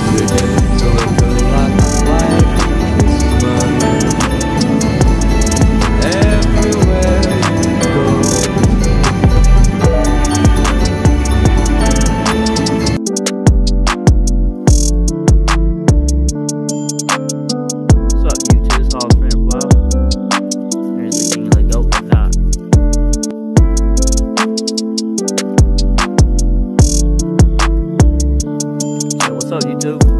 begin So, you YouTube?